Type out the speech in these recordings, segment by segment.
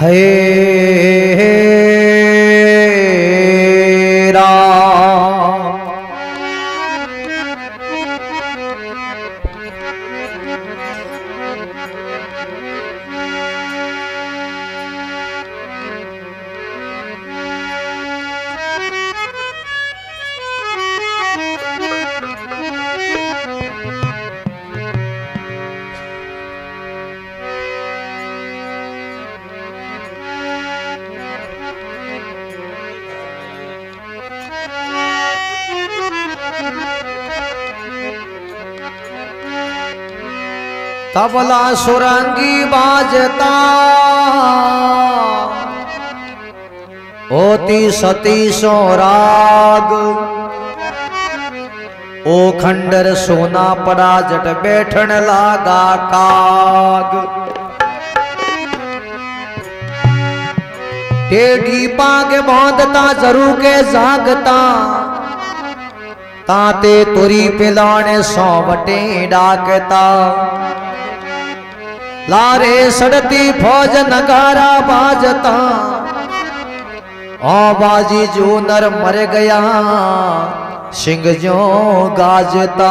है। तबला सुरंगी बाजता। ओती सती सोराग ओ खंडर सोना पराजट बैठन लागा काग। टेढ़ी पाग बांधता जरू के जागता। ताते तुरी पिलाने सौवटे डाकता। लारे सड़ती फौज नगारा बाजता। ओ बाजी जो नर मर गया सिंह जो गाजता।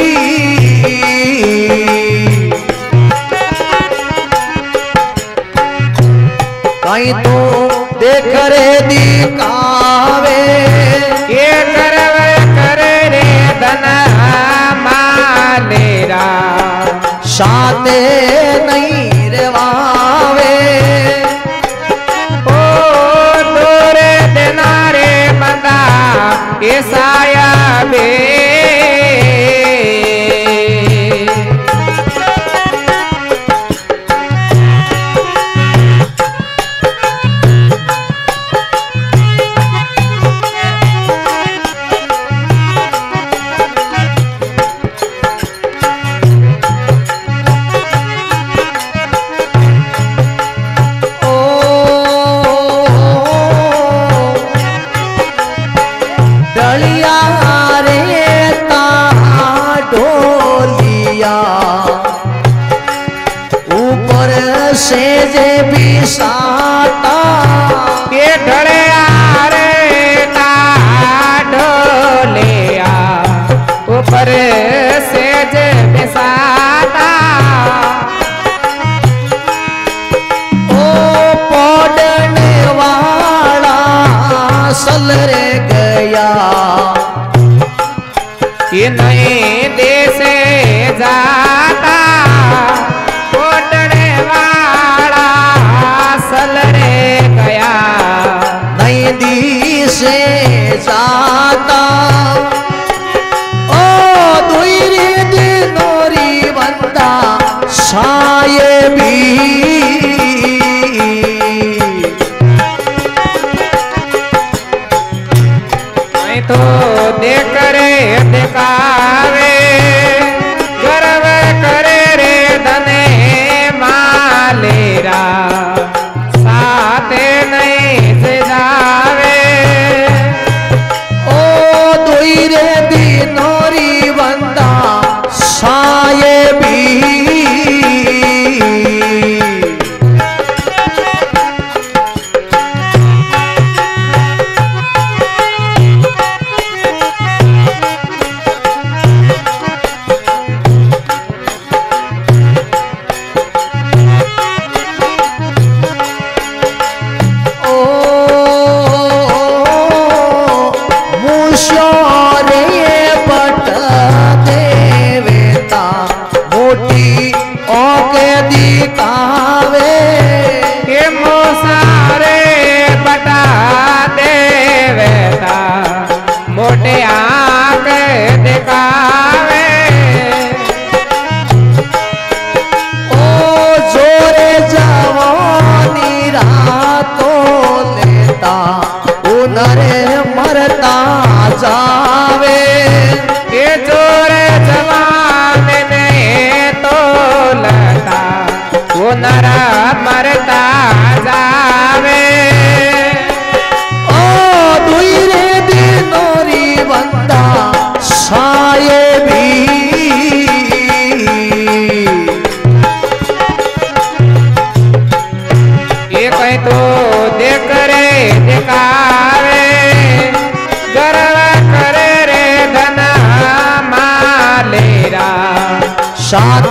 जे बिसाता के ढड़े आरे ना ढोलिया ऊपर से जे बिसाता ओ पोडने वाला सल रे गया। ये नए देश जाता। दिखावे मोटी ओके दिखावे के मोसारे बटा देवता मोटे आँख दिखावे। ओ जोरे जवानी रातो लेता। उनरे shot.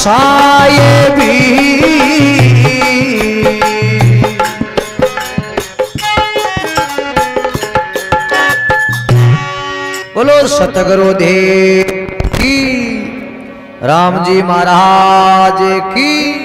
साये भी। बोलो सतगुरु देव की राम जी महाराज की।